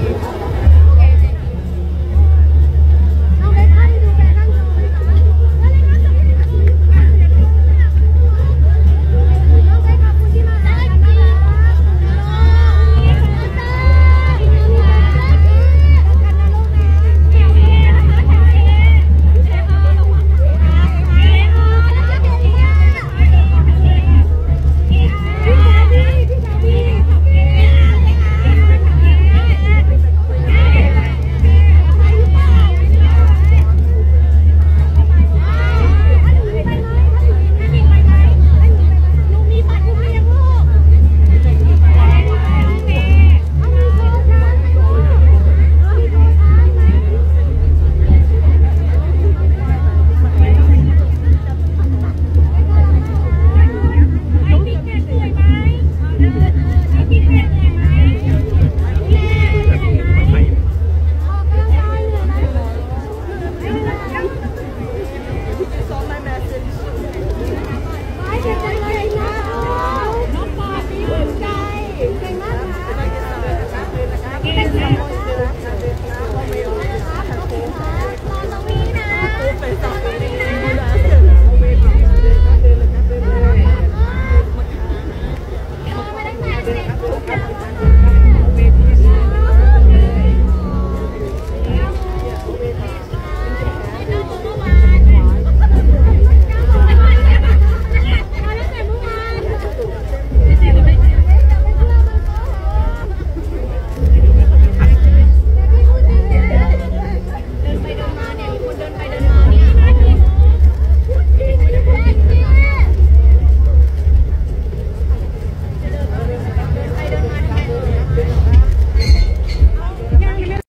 Thank you. Obrigada.